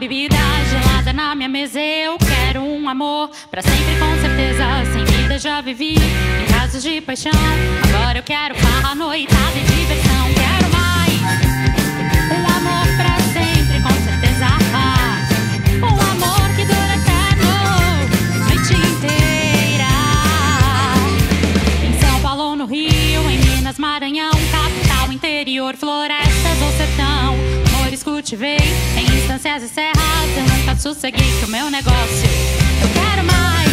bebida gelada na minha mesa. Eu quero um amor pra sempre, com certeza. Sem vida já vivi em casos de paixão. Agora eu quero farra, noitada e diversão. Quero mais um amor pra sempre, com certeza. Um amor que dura eterno, noite inteira. Em São Paulo, no Rio, em Minas, Maranhão, capital, interior, florestas ou sertão. Cultivei em instâncias e serras. Eu nunca sosseguei que o meu negócio. Eu quero mais.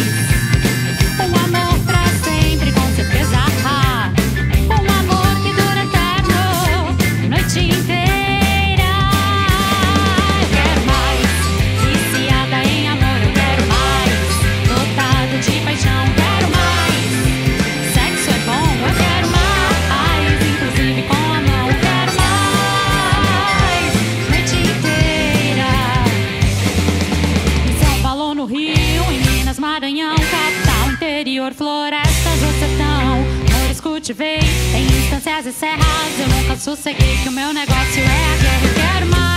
Interior, florestas ou sertão. Amores cultivei em instâncias e serras. Eu nunca sosseguei que o meu negócio é a guerra. Eu quero